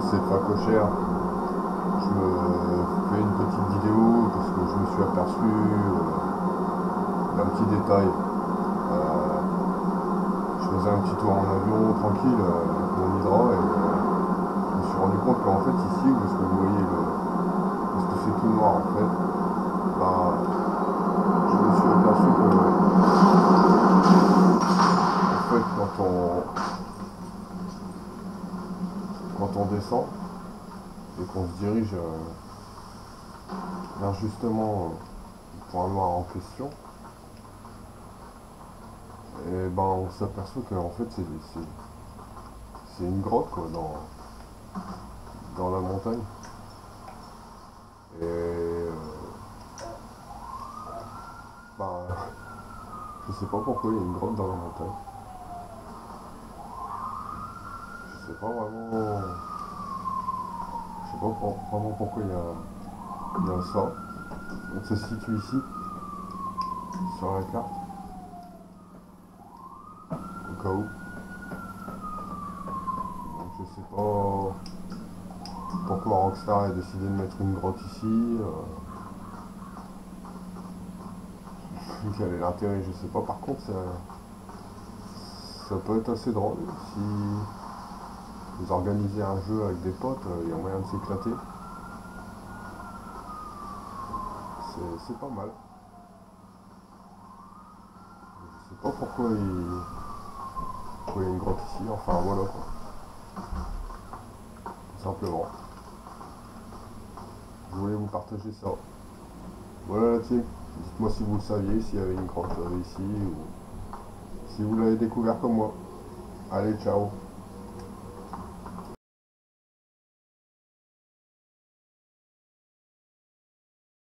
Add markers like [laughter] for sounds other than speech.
c'est Facochère. Je me fais une petite vidéo parce que je me suis aperçu euh, d'un petit détail. Euh, je faisais un petit tour en avion tranquille euh, avec mon hydra et je me suis rendu compte qu'en fait ici, où est-ce que vous voyez le. parce que c'est tout noir en fait, bah, je me suis aperçu que en fait quand on quand on descend et qu'on se dirige euh, vers justement le point noir en question, et ben on s'aperçoit que fait c'est une grotte dans dans la montagne. Et euh, ben, je sais pas pourquoi il y a une grotte dans la montagne. Je sais pas vraiment. Vraiment pourquoi il y a, il y a ça se situe ici, sur la carte. Au cas où. Je sais pas pourquoi Rockstar a décidé de mettre une grotte ici. euh. [laughs] Quel est l'intérêt Je sais pas. Par contre, ça, ça peut être assez drôle si vous organisez un jeu avec des potes, euh, il y a moyen de s'éclater. C'est- pas mal. Je sais pas pourquoi il, pourquoi il y a une grotte ici, enfin voilà quoi. Tout simplement. Je voulais vous partager ça. Voilà la team. Dites-moi si vous le saviez, s'il y avait une grotte euh, ici ou si vous l'avez découvert comme moi. Allez, ciao